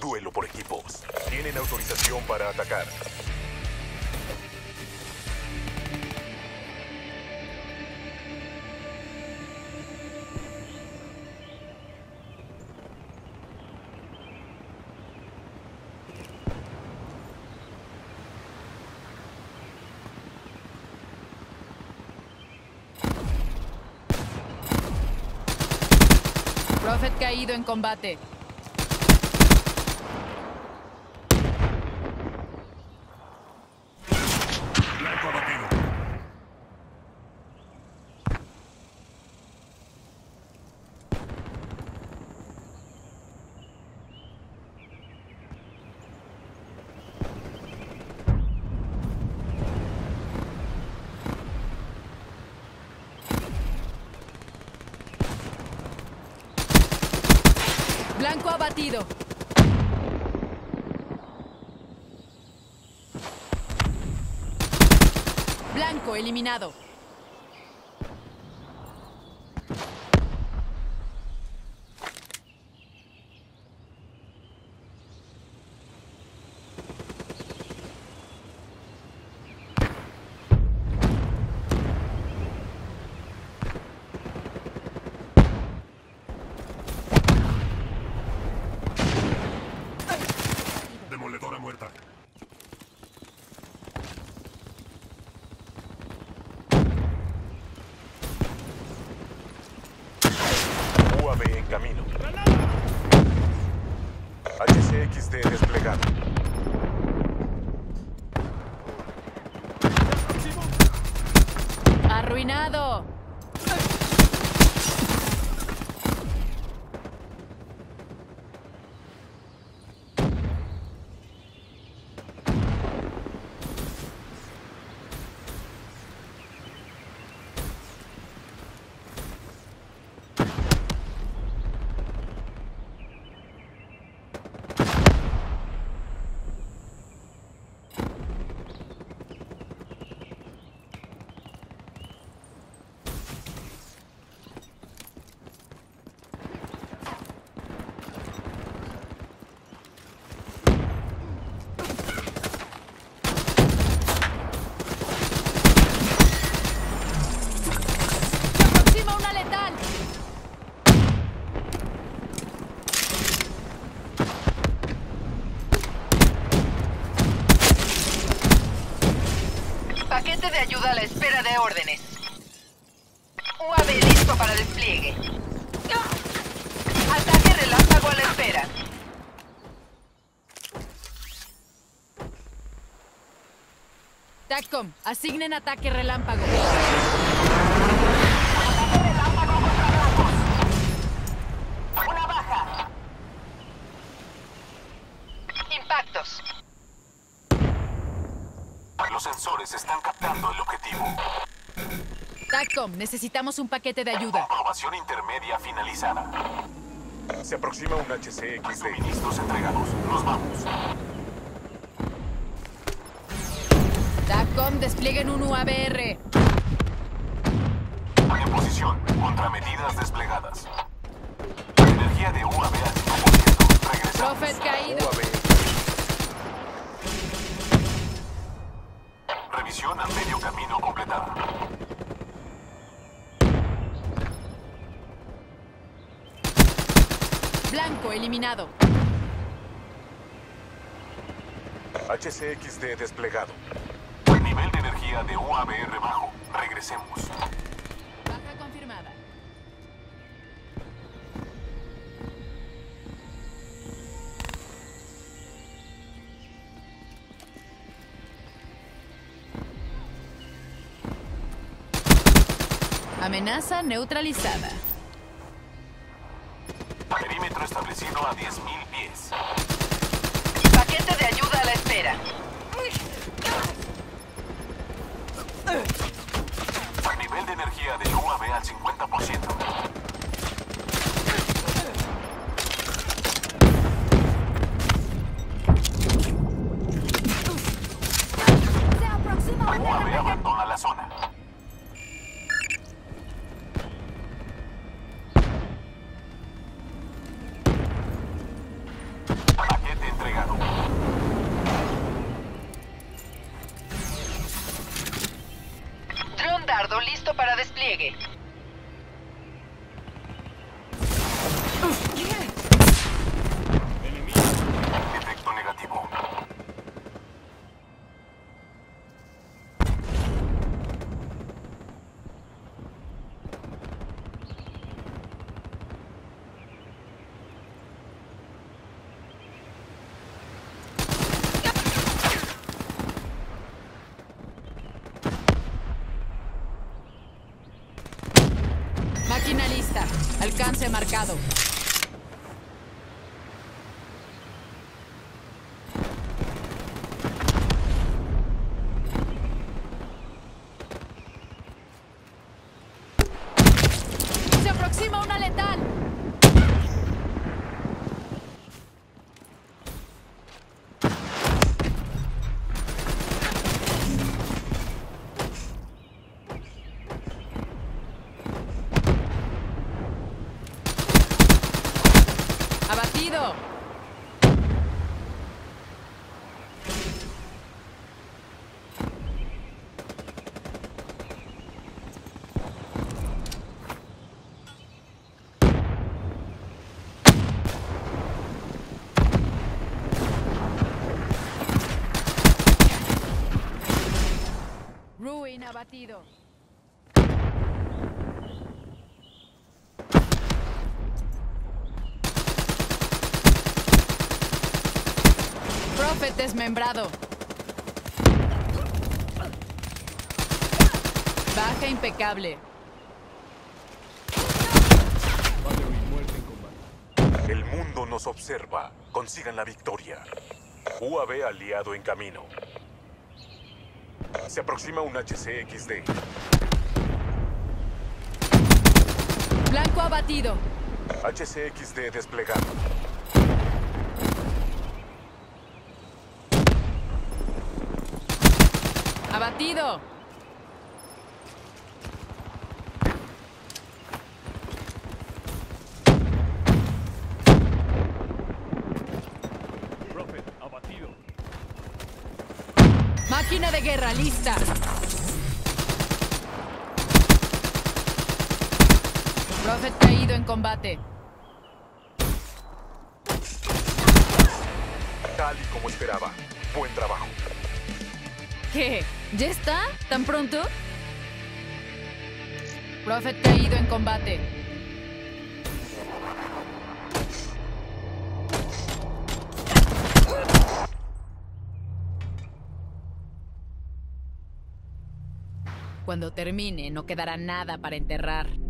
Duelo por equipos. Tienen autorización para atacar. Prophet caído en combate. Blanco abatido. Blanco eliminado. Demoledora muerta. UAV en camino. HCXD desplegado. Arruinado. Se aproxima una letal. Paquete de ayuda a la espera de órdenes. UAV listo para despliegue. Ataque relámpago a la espera. TACCOM, asignen ataque relámpago. TACCOM, necesitamos un paquete de ayuda. Comprobación intermedia finalizada. Se aproxima un HCXD. Suministros entregados. Nos vamos. TACCOM, desplieguen un UAVR. En posición. Contramedidas desplegadas. Energía de UAV al 5%. Regresamos. Prophet caído. UAV. Revisión a medio camino completada. Blanco eliminado. HCXD desplegado. Nivel de energía de UAVR bajo. Regresemos. Baja confirmada. Amenaza neutralizada. Perímetro establecido a 10.000 pies. Paquete de ayuda a la espera. Nivel de energía de UAV al 50%. Ligue. Cuidado. Abatido. Prophet desmembrado. Baja impecable. El mundo nos observa. Consigan la victoria. UAV aliado en camino. Se aproxima un HCXD. Blanco abatido. HCXD desplegado. Abatido. Máquina de guerra lista. Prophet caído en combate. Tal y como esperaba. Buen trabajo. ¿Qué? ¿Ya está? ¿Tan pronto? Prophet caído en combate. Cuando termine, no quedará nada para enterrar.